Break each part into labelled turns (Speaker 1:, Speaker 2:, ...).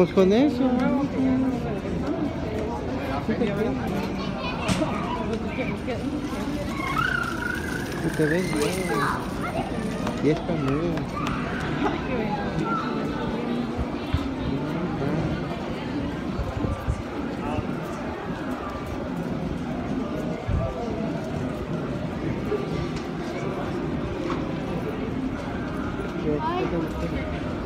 Speaker 1: Pues con eso. Te ves bien. Y está nueva.
Speaker 2: Tenías que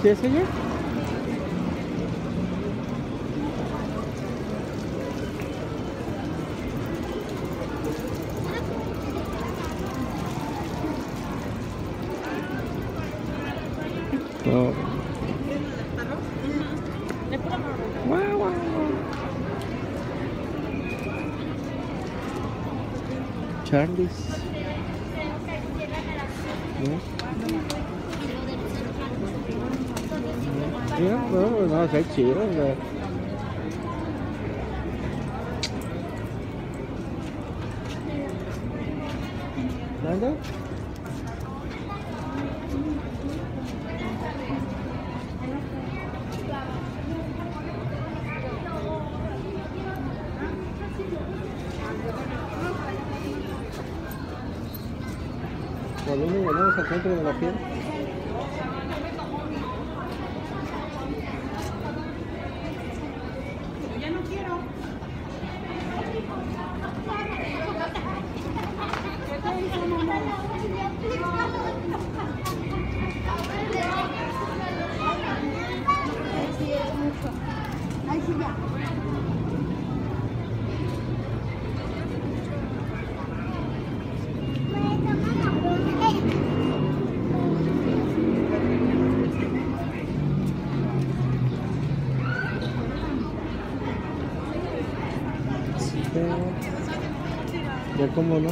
Speaker 1: Здесь они? Oh. turn this? Yeah. Yeah, đó nó sẽ chĩa rồi. Đấy đó. Cuando uno volvemos al centro de la piel. Ya como no.